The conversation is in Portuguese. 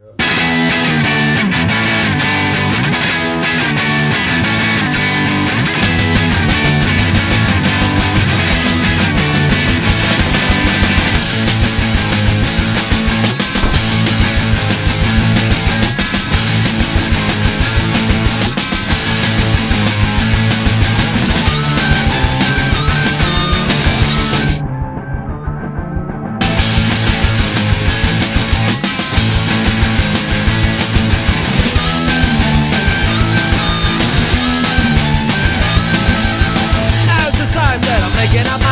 Yeah. get I?